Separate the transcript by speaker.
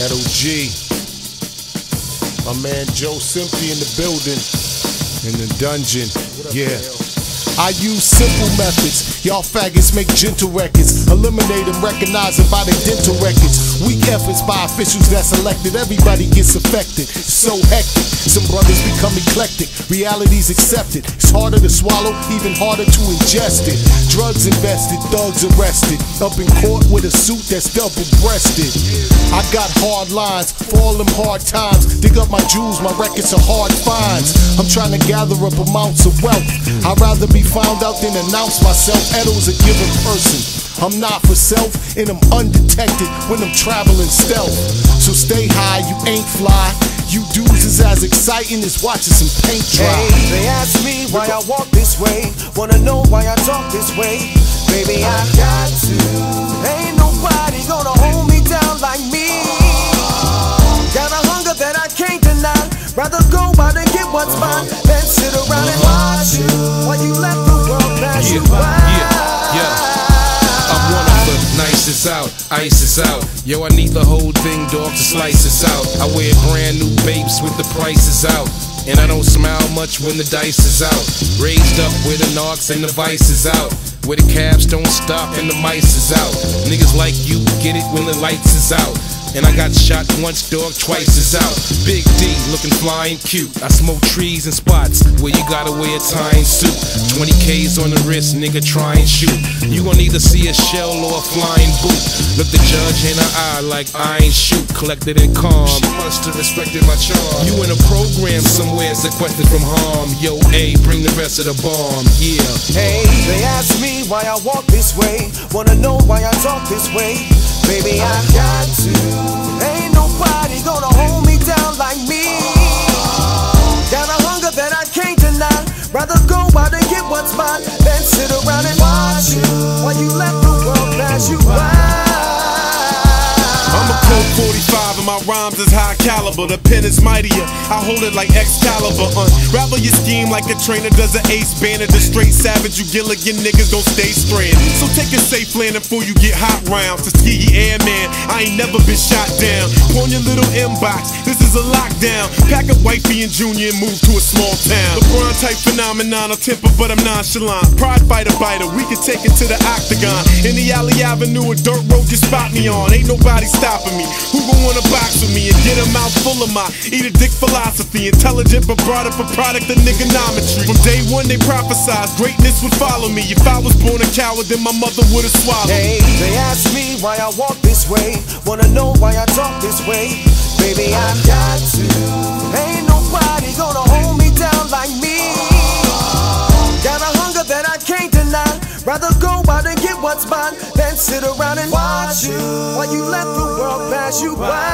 Speaker 1: LG. My man Joe Simply in the building. In the dungeon. Yeah. I use simple methods. Y'all faggots make gentle records. Eliminate them, recognize them by their dental records. Weak efforts by officials that's elected. Everybody gets affected. It's so hectic. Some brothers become eclectic. Reality's accepted. It's harder to swallow, even harder to ingest it. Drugs invested, thugs arrested. Up in court with a suit that's double breasted. I got hard lines for all them hard times. Dig up my jewels, my records are hard finds. I'm trying to gather up amounts of wealth. I'd rather be found out than announce myself. Edo's a given person. I'm not for self, and I'm undetected when I'm traveling stealth. So stay high, you ain't fly. You dudes is as exciting as watching some paint dry.
Speaker 2: Hey, they ask me why I walk this way. Wanna know why I talk this way. Baby, I got to. Rather go out and get what's mine than sit around and watch you while you let the world pass you by.
Speaker 3: yeah, yeah. I'm one of the nicest out, ice is out. Yo, I need the whole thing, dog, to slice this out. I wear brand new babes with the prices out. And I don't smile much when the dice is out. Raised up with the knocks and the vice is out. Where the cabs don't stop and the mice is out. Niggas like you get it when the lights is out. And I got shot once, dog, twice is out. Big D, looking fly and cute. I smoke trees and spots where you gotta wear a tying suit. 20 K's on the wrist, nigga, try and shoot. You gon' either see a shell or a flying boot. Look the judge in the eye like I ain't shoot. Collected and calm. She must have respected my charm. You in a program somewhere sequestered from harm. Yo, A, bring the rest of the bomb. Yeah.
Speaker 2: Hey, they ask me why I walk this way. Wanna know why I talk this way. Baby, I got to. Rather go out and get what's mine than sit around and watch you while you let the world pass you by.
Speaker 4: I'm a Colt 45 and my rhymes is high caliber. The pen is mightier. I hold it like Excalibur. Unravel your scheme like a trainer does an ace banner. The straight savage, you Gilligan niggas gon' stay stranded. So take a safe landing before you get hot rounds. Tuskegee Airman, I ain't never been shot down. Pawn your little inbox, this is a lockdown. Pack up wifey and Junior and move to a small town. LeBron type phenomenon, a temper, but I'm nonchalant. Pride fighter biter, we can take it to the octagon. In the alley avenue, a dirt road you spot me on. Ain't nobody stopping me. Who gon' wanna box with me and get a mouth full of my eat a dick philosophy? Intelligent but brought up a product of niggonometry. From day one, they prophesized greatness would follow me. If I was born a coward, then my mother would've swallowed me.
Speaker 2: Hey, they ask me why I walk this way. Wanna know why I talk this way. Baby, I've got to. Ain't nobody gonna hold me down like me. Got a hunger that I can't deny. Rather go out and get what's mine than sit around and watch you while you let the world pass you by.